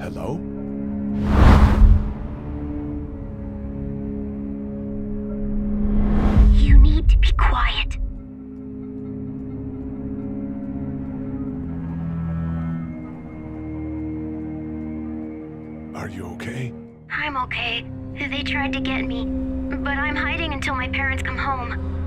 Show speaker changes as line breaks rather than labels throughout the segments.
Hello?
You need to be quiet.
Are you okay?
I'm okay. They tried to get me, but I'm hiding until my parents come home.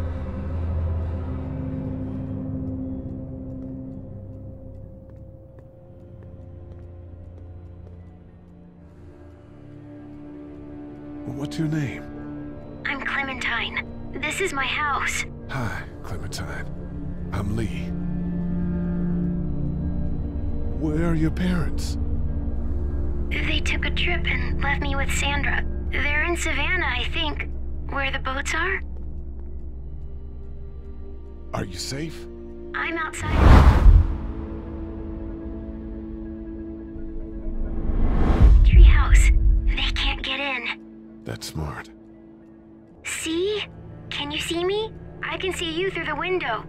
What's your name?
I'm Clementine. This is my house.
Hi, Clementine. I'm Lee. Where are your parents?
They took a trip and left me with Sandra. They're in Savannah, I think. Where the boats are?
Are you safe?
I'm outside.
That's smart.
See? Can you see me? I can see you through the window.